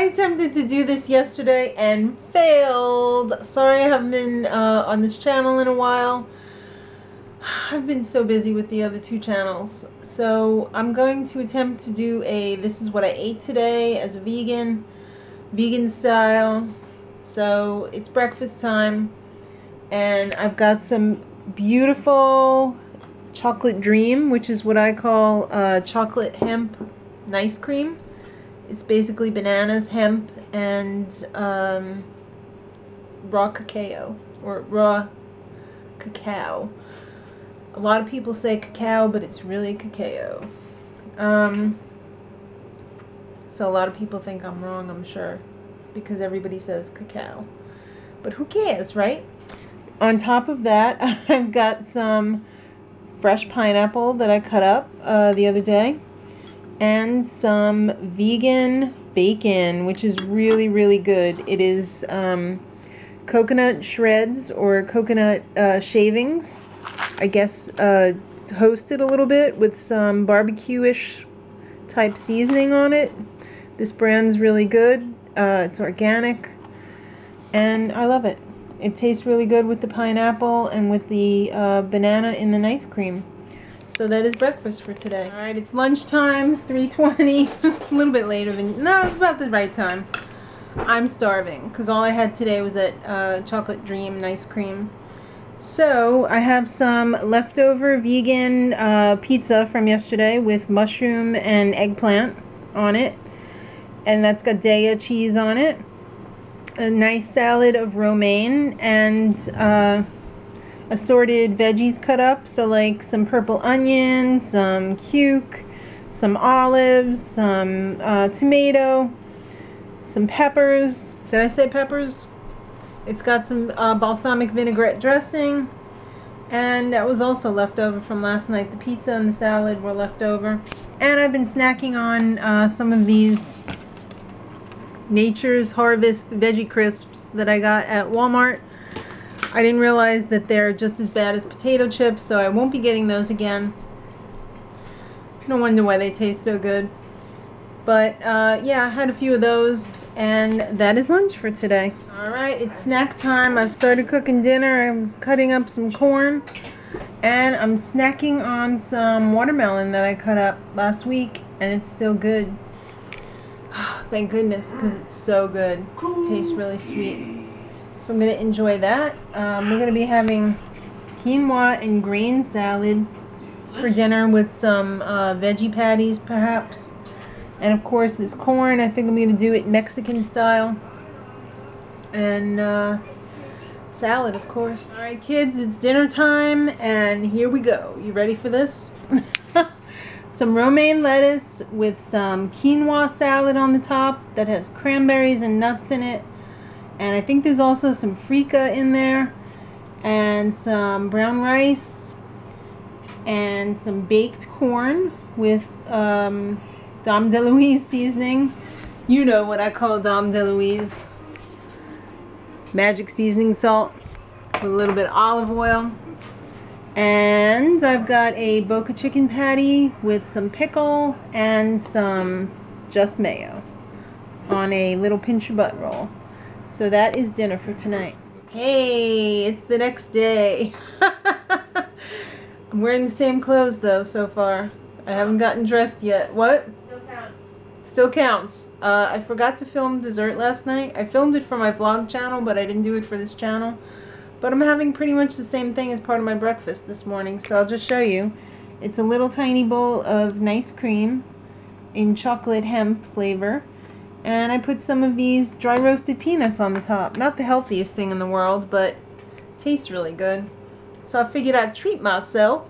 I attempted to do this yesterday and failed. Sorry I haven't been uh, on this channel in a while. I've been so busy with the other two channels. So I'm going to attempt to do a this is what I ate today as a vegan, vegan style. So it's breakfast time and I've got some beautiful chocolate dream, which is what I call uh, chocolate hemp nice cream. It's basically bananas, hemp, and um, raw cacao or raw cacao. A lot of people say cacao, but it's really cacao. Um, so a lot of people think I'm wrong, I'm sure, because everybody says cacao. But who cares, right? On top of that, I've got some fresh pineapple that I cut up uh, the other day and some vegan bacon, which is really, really good. It is um, coconut shreds or coconut uh, shavings. I guess uh, toasted a little bit with some barbecue-ish type seasoning on it. This brand's really good. Uh, it's organic and I love it. It tastes really good with the pineapple and with the uh, banana in the ice cream. So that is breakfast for today. All right, it's lunchtime, 3.20, a little bit later than, no, it's about the right time. I'm starving because all I had today was that uh, chocolate dream nice cream. So I have some leftover vegan uh, pizza from yesterday with mushroom and eggplant on it. And that's got Daiya cheese on it. A nice salad of romaine and uh, assorted veggies cut up. So like some purple onion, some cuke, some olives, some uh, tomato, some peppers. Did I say peppers? It's got some uh, balsamic vinaigrette dressing. And that was also left over from last night. The pizza and the salad were left over. And I've been snacking on uh, some of these Nature's Harvest Veggie Crisps that I got at Walmart. I didn't realize that they're just as bad as potato chips, so I won't be getting those again. No wonder why they taste so good. But uh, yeah, I had a few of those, and that is lunch for today. Alright, it's snack time. I've started cooking dinner. I was cutting up some corn, and I'm snacking on some watermelon that I cut up last week, and it's still good. Thank goodness, because it's so good. It tastes really sweet. So I'm going to enjoy that. Um, we're going to be having quinoa and grain salad for dinner with some uh, veggie patties perhaps. And of course this corn, I think I'm going to do it Mexican style. And uh, salad of course. Alright kids, it's dinner time and here we go. You ready for this? some romaine lettuce with some quinoa salad on the top that has cranberries and nuts in it and I think there's also some freekeh in there. And some brown rice. And some baked corn with um, Dom DeLuise seasoning. You know what I call Dom DeLuise. Magic seasoning salt with a little bit of olive oil. And I've got a Boca chicken patty with some pickle and some just mayo on a little pinch of butt roll. So that is dinner for tonight. Hey, it's the next day. I'm wearing the same clothes though so far. I haven't gotten dressed yet. What? Still counts. Still counts. Uh, I forgot to film dessert last night. I filmed it for my vlog channel, but I didn't do it for this channel. But I'm having pretty much the same thing as part of my breakfast this morning, so I'll just show you. It's a little tiny bowl of nice cream in chocolate hemp flavor. And I put some of these dry roasted peanuts on the top. Not the healthiest thing in the world, but tastes really good. So I figured I'd treat myself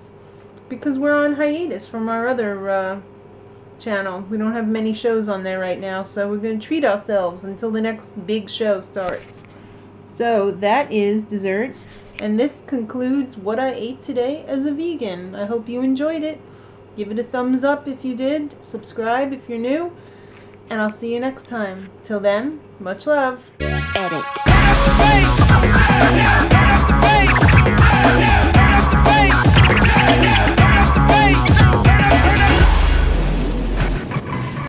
because we're on hiatus from our other uh, channel. We don't have many shows on there right now, so we're going to treat ourselves until the next big show starts. So that is dessert. And this concludes what I ate today as a vegan. I hope you enjoyed it. Give it a thumbs up if you did. Subscribe if you're new and I'll see you next time. Till then, much love. Edit.